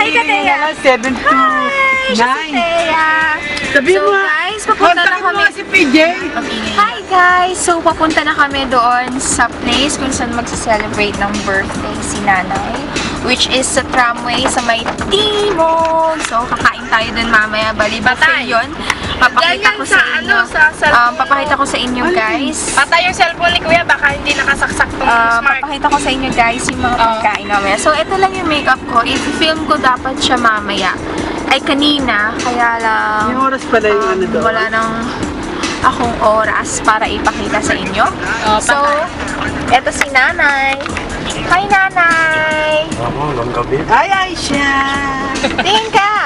Hi, Kateya. 7 to Hi, siya si 9. Thea. Sabi So mo, guys, papunta na mo kami. nga si PJ. Hi guys! So, papunta na kami doon sa place kung saan magsa-celebrate ng birthday si nanay. Which is sa tramway sa may Timog. So, tayo doon mamaya. Bali, buffet yun. Papakita Ganyan ko sa sa inyo. ano, Um, papakita ko sa inyo guys. Patay yung cellphone ni Kuya, baka hindi nakasaksak tong Uh, smart. papakita ko sa inyo guys yung mga Oo. pagkain mamaya. So, ito lang yung makeup ko. I-film ko dapat siya mamaya. Ay, kanina. Kaya lang... Yung oras pala yung ano um, doon. wala nang akong oras para ipakita sa inyo. So, eto si nanay. Hi, nanay! Ay, ay siya. Tingin ka! Hi!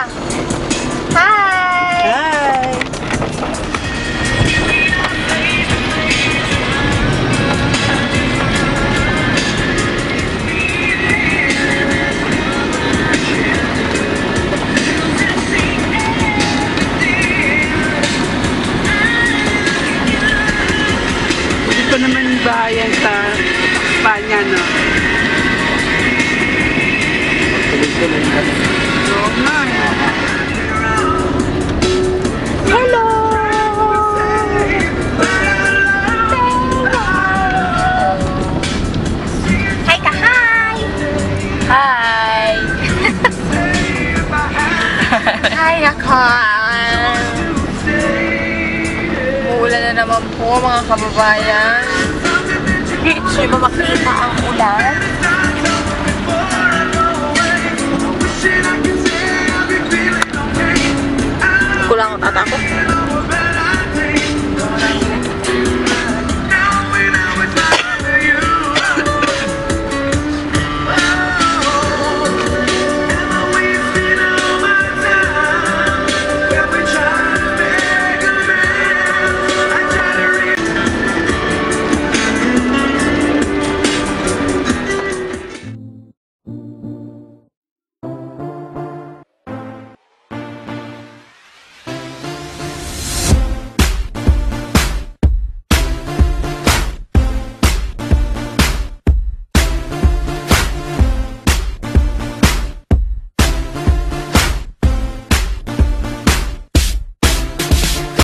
Bahayan sa Espanya, no? Oo nga. Hello! Hi ka! Hi! Hi! Hi ako! Na naman po mga kababayan. Hindi ba makita ang ulan? Kulang tatakot.